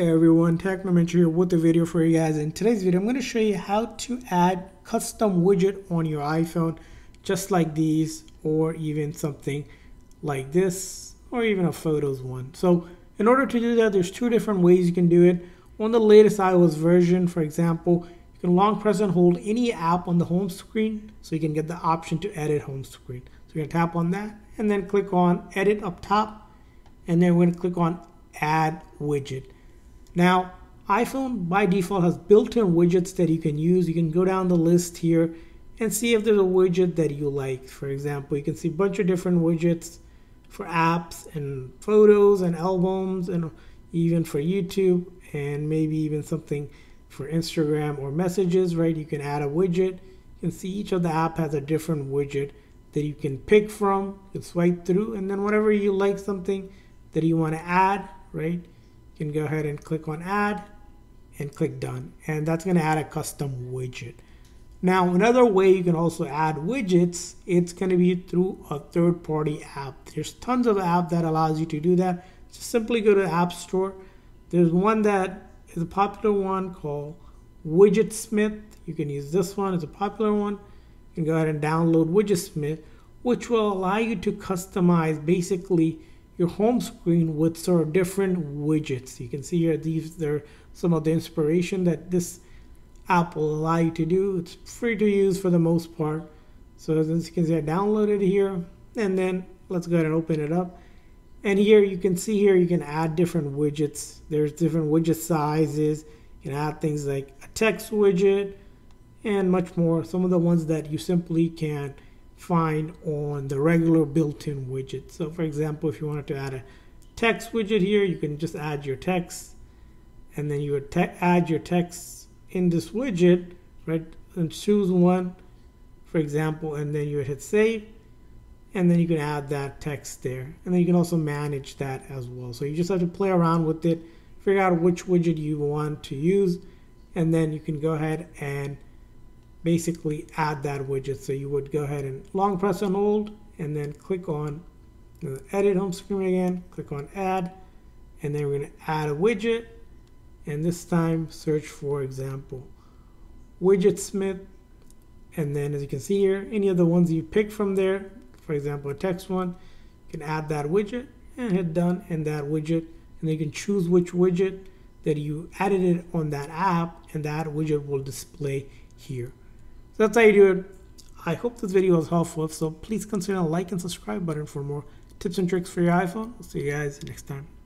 Hey everyone, Technomentary here with a video for you guys. In today's video, I'm going to show you how to add custom widget on your iPhone, just like these, or even something like this, or even a photos one. So in order to do that, there's two different ways you can do it. On the latest iOS version, for example, you can long press and hold any app on the home screen, so you can get the option to edit home screen. So you're going to tap on that, and then click on edit up top, and then we're going to click on add widget. Now, iPhone by default has built-in widgets that you can use. You can go down the list here and see if there's a widget that you like. For example, you can see a bunch of different widgets for apps and photos and albums and even for YouTube and maybe even something for Instagram or messages, right? You can add a widget. You can see each of the app has a different widget that you can pick from. You can swipe through and then whenever you like something that you want to add, right? Can go ahead and click on add and click done. And that's going to add a custom widget. Now another way you can also add widgets it's going to be through a third-party app. There's tons of app that allows you to do that. Just simply go to the app store. There's one that is a popular one called widgetsmith. You can use this one it's a popular one. You can go ahead and download widgetsmith which will allow you to customize basically your home screen with sort of different widgets. You can see here these are some of the inspiration that this app will allow you to do. It's free to use for the most part. So as you can see, I downloaded here and then let's go ahead and open it up. And here you can see here you can add different widgets. There's different widget sizes. You can add things like a text widget and much more. Some of the ones that you simply can find on the regular built-in widget. So for example, if you wanted to add a text widget here, you can just add your text and then you would add your text in this widget, right? And choose one, for example, and then you would hit save and then you can add that text there. And then you can also manage that as well. So you just have to play around with it, figure out which widget you want to use, and then you can go ahead and basically add that widget. So you would go ahead and long press and hold and then click on the edit home screen again, click on add, and then we're going to add a widget. And this time search for example, widget smith. And then as you can see here, any of the ones you pick from there, for example, a text one, you can add that widget and hit done and that widget. And then you can choose which widget that you added it on that app and that widget will display here. So that's how you do it. I hope this video was helpful. So please consider a like and subscribe button for more tips and tricks for your iPhone. I'll see you guys next time.